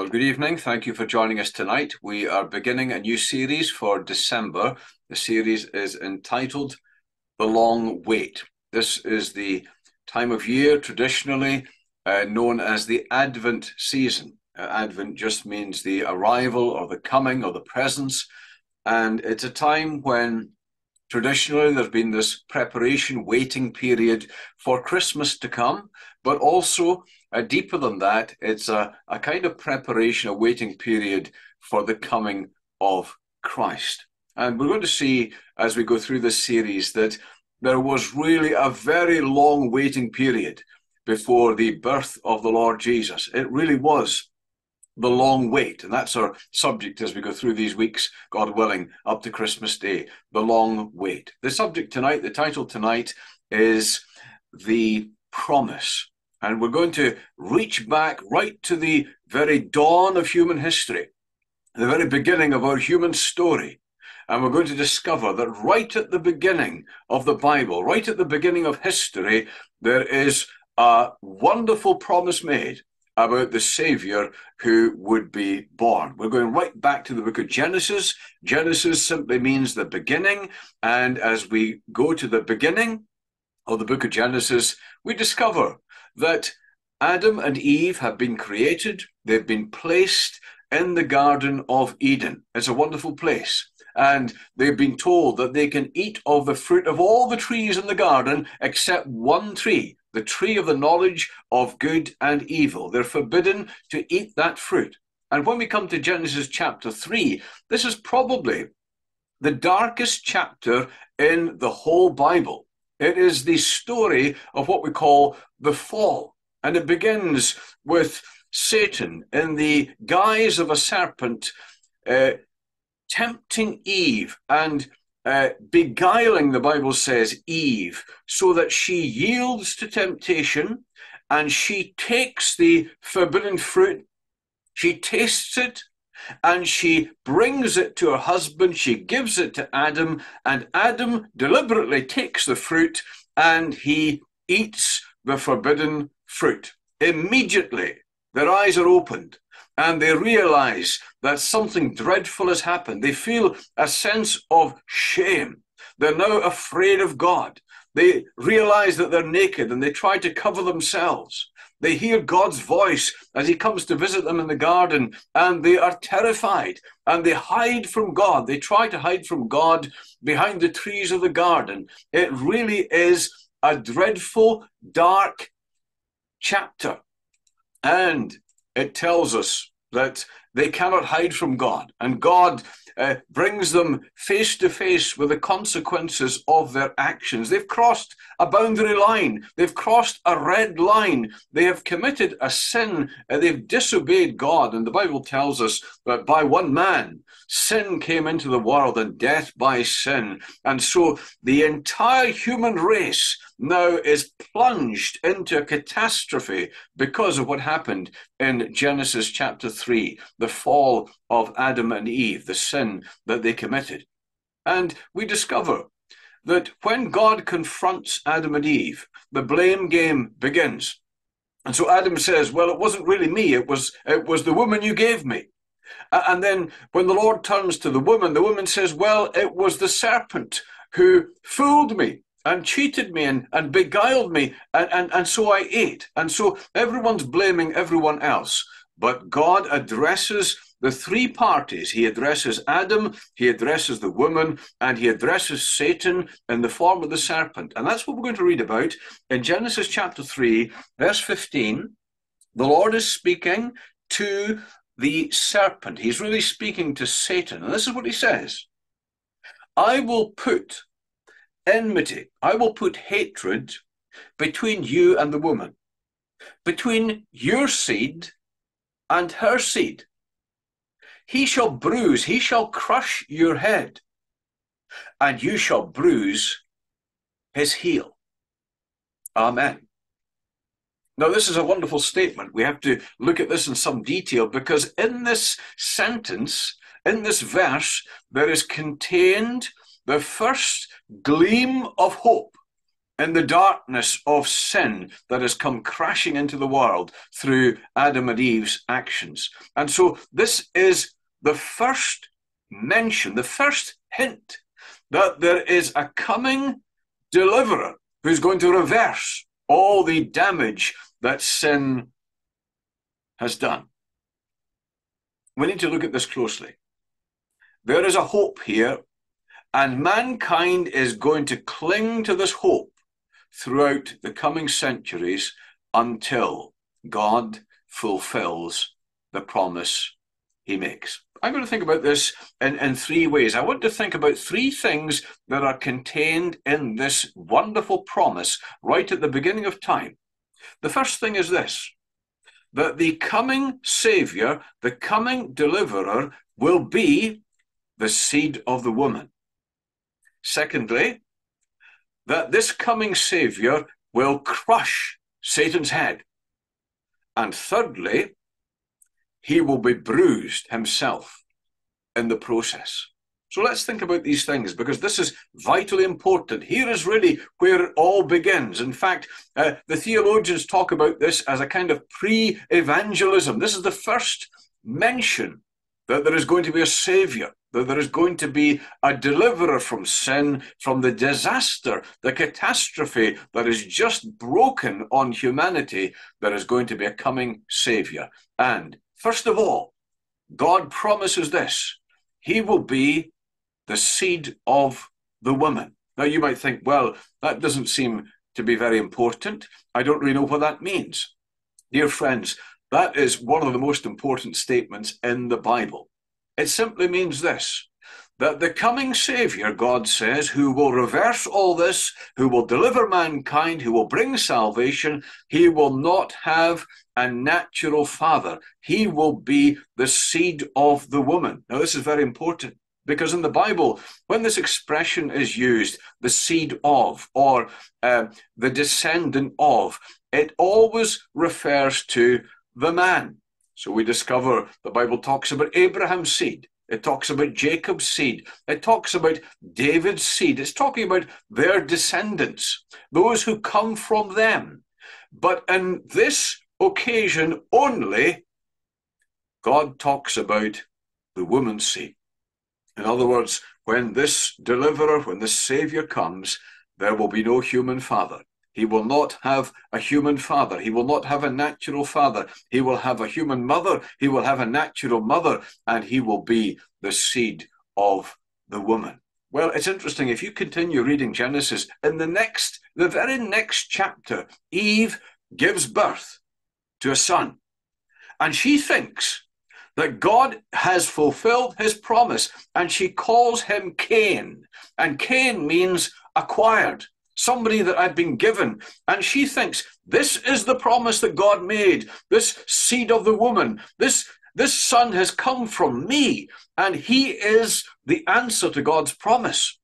Well, good evening. Thank you for joining us tonight. We are beginning a new series for December. The series is entitled The Long Wait. This is the time of year traditionally uh, known as the Advent season. Uh, Advent just means the arrival or the coming or the presence. And it's a time when traditionally there's been this preparation, waiting period for Christmas to come, but also uh, deeper than that, it's a, a kind of preparation, a waiting period for the coming of Christ. And we're going to see as we go through this series that there was really a very long waiting period before the birth of the Lord Jesus. It really was the long wait. And that's our subject as we go through these weeks, God willing, up to Christmas Day. The long wait. The subject tonight, the title tonight is The Promise. And we're going to reach back right to the very dawn of human history, the very beginning of our human story. And we're going to discover that right at the beginning of the Bible, right at the beginning of history, there is a wonderful promise made about the Savior who would be born. We're going right back to the book of Genesis. Genesis simply means the beginning. And as we go to the beginning of the book of Genesis, we discover that Adam and Eve have been created, they've been placed in the Garden of Eden. It's a wonderful place. And they've been told that they can eat of the fruit of all the trees in the garden except one tree, the tree of the knowledge of good and evil. They're forbidden to eat that fruit. And when we come to Genesis chapter 3, this is probably the darkest chapter in the whole Bible. It is the story of what we call the fall. And it begins with Satan in the guise of a serpent uh, tempting Eve and uh, beguiling, the Bible says, Eve, so that she yields to temptation and she takes the forbidden fruit, she tastes it, and she brings it to her husband. She gives it to Adam, and Adam deliberately takes the fruit and he eats the forbidden fruit. Immediately, their eyes are opened and they realize that something dreadful has happened. They feel a sense of shame. They're now afraid of God. They realize that they're naked and they try to cover themselves. They hear God's voice as He comes to visit them in the garden, and they are terrified and they hide from God. They try to hide from God behind the trees of the garden. It really is a dreadful, dark chapter. And it tells us that they cannot hide from God, and God uh, brings them face to face with the consequences of their actions. They've crossed a boundary line, they've crossed a red line, they have committed a sin, uh, they've disobeyed God. And the Bible tells us that by one man, sin came into the world and death by sin. And so the entire human race now is plunged into a catastrophe because of what happened in Genesis chapter 3, the fall of Adam and Eve, the sin that they committed. And we discover that when God confronts Adam and Eve, the blame game begins. And so Adam says, Well, it wasn't really me, it was it was the woman you gave me. And then when the Lord turns to the woman, the woman says, Well, it was the serpent who fooled me and cheated me and, and beguiled me, and, and, and so I ate. And so everyone's blaming everyone else. But God addresses the three parties. He addresses Adam, he addresses the woman, and he addresses Satan in the form of the serpent. And that's what we're going to read about in Genesis chapter 3, verse 15. The Lord is speaking to the serpent. He's really speaking to Satan. And this is what he says I will put enmity, I will put hatred between you and the woman, between your seed and her seed. He shall bruise, he shall crush your head, and you shall bruise his heel. Amen. Now, this is a wonderful statement. We have to look at this in some detail because in this sentence, in this verse, there is contained the first gleam of hope in the darkness of sin that has come crashing into the world through Adam and Eve's actions. And so this is the first mention, the first hint that there is a coming deliverer who's going to reverse all the damage that sin has done. We need to look at this closely. There is a hope here, and mankind is going to cling to this hope throughout the coming centuries until God fulfills the promise he makes. I'm going to think about this in, in three ways. I want to think about three things that are contained in this wonderful promise right at the beginning of time. The first thing is this that the coming Savior, the coming deliverer, will be the seed of the woman. Secondly, that this coming Savior will crush Satan's head. And thirdly, he will be bruised himself in the process. So let's think about these things because this is vitally important. Here is really where it all begins. In fact, uh, the theologians talk about this as a kind of pre evangelism. This is the first mention that there is going to be a savior, that there is going to be a deliverer from sin, from the disaster, the catastrophe that is just broken on humanity. There is going to be a coming savior. And first of all, God promises this He will be the seed of the woman. Now, you might think, well, that doesn't seem to be very important. I don't really know what that means. Dear friends, that is one of the most important statements in the Bible. It simply means this that the coming Savior, God says, who will reverse all this, who will deliver mankind, who will bring salvation, he will not have a natural father. He will be the seed of the woman. Now, this is very important because in the Bible, when this expression is used, the seed of or uh, the descendant of, it always refers to the man. So we discover the Bible talks about Abraham's seed. It talks about Jacob's seed. It talks about David's seed. It's talking about their descendants, those who come from them. But in this occasion only, God talks about the woman's seed. In other words, when this deliverer, when this Savior comes, there will be no human father. He will not have a human father. He will not have a natural father. He will have a human mother. He will have a natural mother, and he will be the seed of the woman. Well, it's interesting. If you continue reading Genesis, in the next, the very next chapter, Eve gives birth to a son. And she thinks that God has fulfilled his promise, and she calls him Cain. And Cain means acquired somebody that I've been given. And she thinks, this is the promise that God made, this seed of the woman, this, this son has come from me, and he is the answer to God's promise.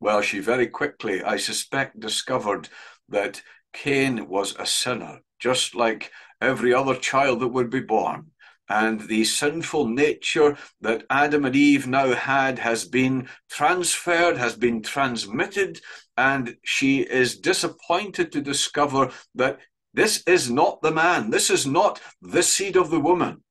Well, she very quickly, I suspect, discovered that Cain was a sinner, just like every other child that would be born and the sinful nature that Adam and Eve now had has been transferred, has been transmitted, and she is disappointed to discover that this is not the man, this is not the seed of the woman.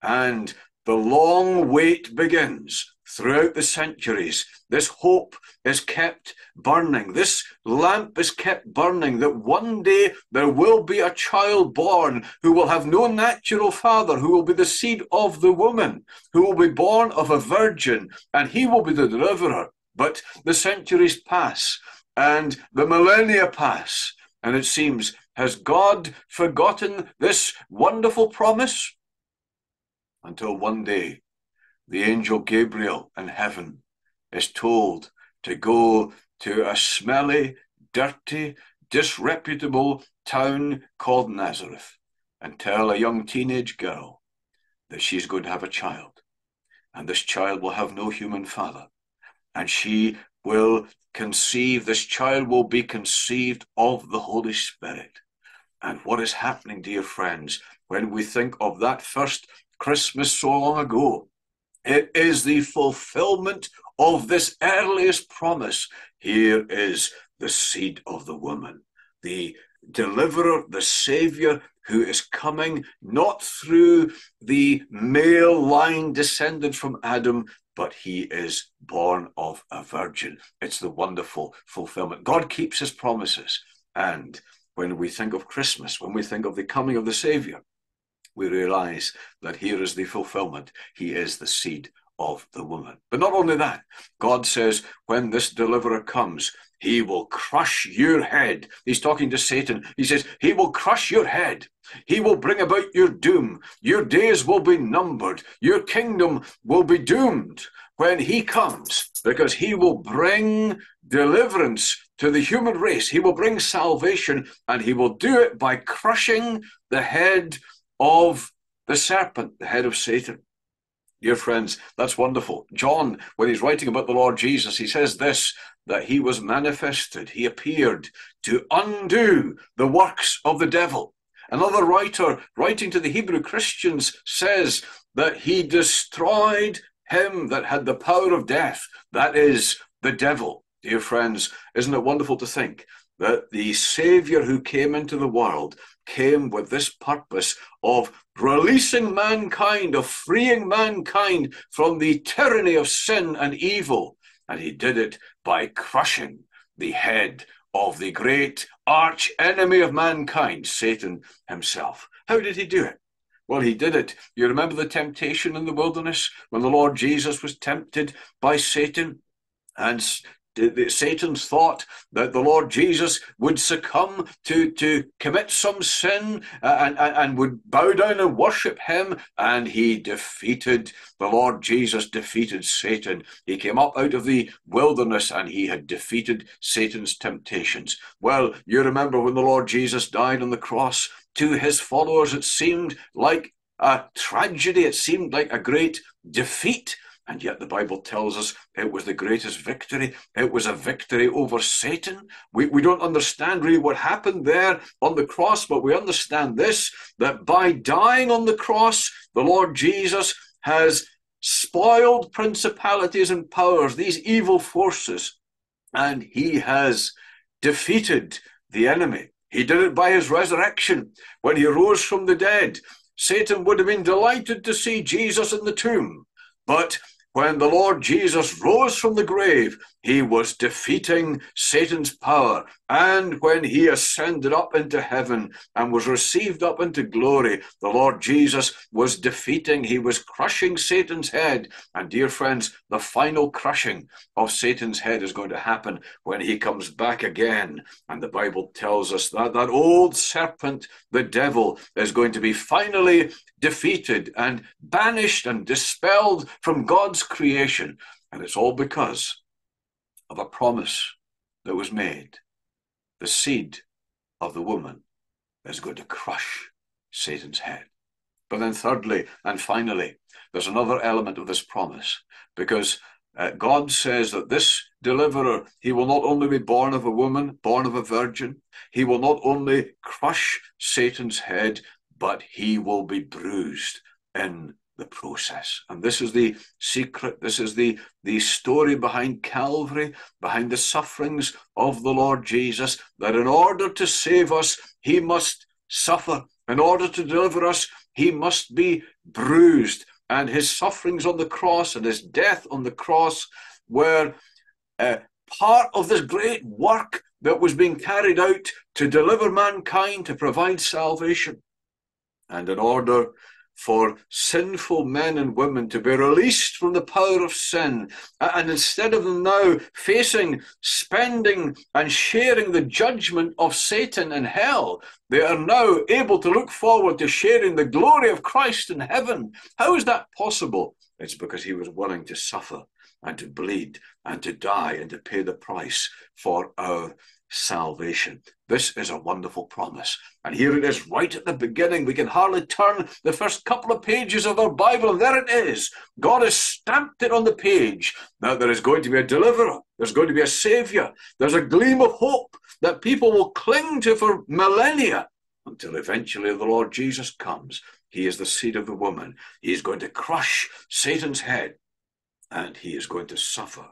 And the long wait begins throughout the centuries. This hope is kept burning. This lamp is kept burning that one day there will be a child born who will have no natural father, who will be the seed of the woman, who will be born of a virgin, and he will be the deliverer. But the centuries pass and the millennia pass, and it seems, has God forgotten this wonderful promise? Until one day the angel Gabriel in heaven is told to go to a smelly, dirty, disreputable town called Nazareth and tell a young teenage girl that she's going to have a child. And this child will have no human father. And she will conceive, this child will be conceived of the Holy Spirit. And what is happening, dear friends, when we think of that first Christmas so long ago, it is the fulfillment of this earliest promise. Here is the seed of the woman, the deliverer, the savior who is coming not through the male line descended from Adam, but he is born of a virgin. It's the wonderful fulfillment. God keeps his promises. And when we think of Christmas, when we think of the coming of the Savior, we realize that here is the fulfillment. He is the seed of the woman. But not only that, God says, when this deliverer comes, he will crush your head. He's talking to Satan. He says, He will crush your head. He will bring about your doom. Your days will be numbered. Your kingdom will be doomed when he comes, because he will bring deliverance to the human race. He will bring salvation, and he will do it by crushing the head of the serpent, the head of Satan. Dear friends, that's wonderful. John, when he's writing about the Lord Jesus, he says this that he was manifested, he appeared to undo the works of the devil. Another writer, writing to the Hebrew Christians, says that he destroyed him that had the power of death, that is, the devil. Dear friends, isn't it wonderful to think that the Savior who came into the world came with this purpose of releasing mankind, of freeing mankind from the tyranny of sin and evil. And he did it by crushing the head of the great arch enemy of mankind, Satan himself. How did he do it? Well, he did it. You remember the temptation in the wilderness when the Lord Jesus was tempted by Satan and Satan's thought that the Lord Jesus would succumb to, to commit some sin uh, and, and, and would bow down and worship him. And he defeated, the Lord Jesus defeated Satan. He came up out of the wilderness and he had defeated Satan's temptations. Well, you remember when the Lord Jesus died on the cross, to his followers, it seemed like a tragedy, it seemed like a great defeat. And yet the Bible tells us it was the greatest victory. It was a victory over Satan. We, we don't understand really what happened there on the cross, but we understand this that by dying on the cross, the Lord Jesus has spoiled principalities and powers, these evil forces, and he has defeated the enemy. He did it by his resurrection. When he rose from the dead, Satan would have been delighted to see Jesus in the tomb. But when the Lord Jesus rose from the grave, he was defeating Satan's power. And when he ascended up into heaven and was received up into glory, the Lord Jesus was defeating, he was crushing Satan's head. And dear friends, the final crushing of Satan's head is going to happen when he comes back again. And the Bible tells us that that old serpent, the devil, is going to be finally defeated and banished and dispelled from God's creation. And it's all because of a promise that was made. The seed of the woman is going to crush Satan's head. But then, thirdly and finally, there's another element of this promise because uh, God says that this deliverer, he will not only be born of a woman, born of a virgin, he will not only crush Satan's head, but he will be bruised in the process. And this is the secret, this is the, the story behind Calvary, behind the sufferings of the Lord Jesus, that in order to save us, he must suffer. In order to deliver us, he must be bruised. And his sufferings on the cross and his death on the cross were uh, part of this great work that was being carried out to deliver mankind, to provide salvation. And in order for sinful men and women to be released from the power of sin. And instead of them now facing, spending, and sharing the judgment of Satan and hell, they are now able to look forward to sharing the glory of Christ in heaven. How is that possible? It's because he was willing to suffer and to bleed and to die and to pay the price for our salvation. This is a wonderful promise. And here it is right at the beginning. We can hardly turn the first couple of pages of our Bible, and there it is. God has stamped it on the page that there is going to be a deliverer, there's going to be a savior, there's a gleam of hope that people will cling to for millennia until eventually the Lord Jesus comes. He is the seed of the woman. He is going to crush Satan's head, and he is going to suffer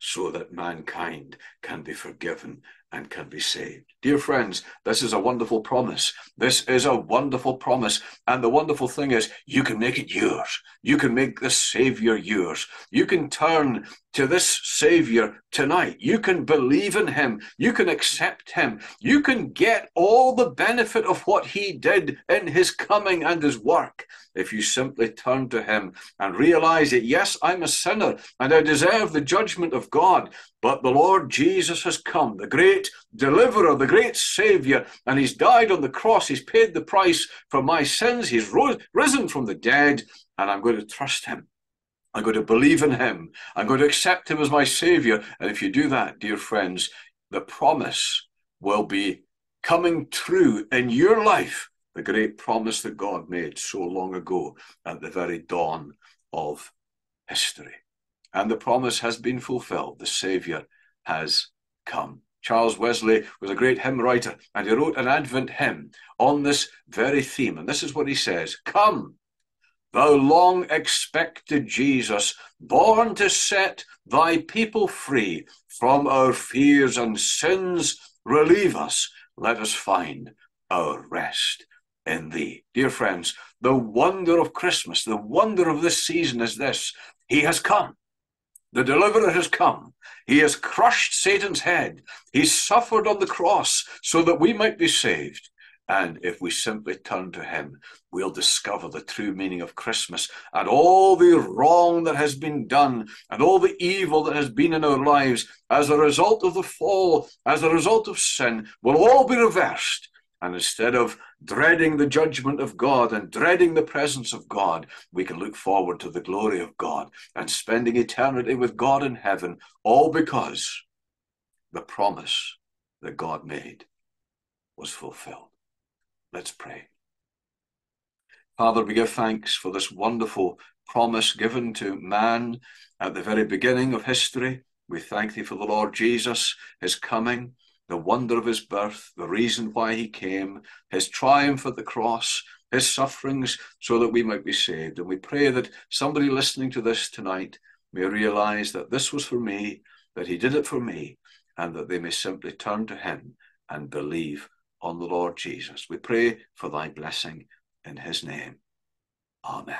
so that mankind can be forgiven and can be saved. Dear friends, this is a wonderful promise. This is a wonderful promise. And the wonderful thing is, you can make it yours. You can make the Savior yours. You can turn to this Savior tonight. You can believe in Him. You can accept Him. You can get all the benefit of what He did in His coming and His work if you simply turn to Him and realize that, yes, I'm a sinner and I deserve the judgment of God, but the Lord Jesus has come, the great deliverer, the great Savior, and He's died on the cross. He's paid the price for my sins. He's risen from the dead, and I'm going to trust Him. I'm going to believe in Him. I'm going to accept Him as my Savior. And if you do that, dear friends, the promise will be coming true in your life the great promise that God made so long ago at the very dawn of history. And the promise has been fulfilled. The Saviour has come. Charles Wesley was a great hymn writer, and he wrote an Advent hymn on this very theme. And this is what he says Come, thou long expected Jesus, born to set thy people free from our fears and sins, relieve us, let us find our rest in thee. Dear friends, the wonder of Christmas, the wonder of this season is this He has come. The deliverer has come. He has crushed Satan's head. He suffered on the cross so that we might be saved. And if we simply turn to Him, we'll discover the true meaning of Christmas and all the wrong that has been done and all the evil that has been in our lives as a result of the fall, as a result of sin, will all be reversed and instead of dreading the judgment of God and dreading the presence of God, we can look forward to the glory of God and spending eternity with God in heaven, all because the promise that God made was fulfilled. Let's pray. Father, we give thanks for this wonderful promise given to man at the very beginning of history. We thank thee for the Lord Jesus, his coming the wonder of his birth, the reason why he came, his triumph at the cross, his sufferings, so that we might be saved. And we pray that somebody listening to this tonight may realize that this was for me, that he did it for me, and that they may simply turn to him and believe on the Lord Jesus. We pray for thy blessing in his name. Amen.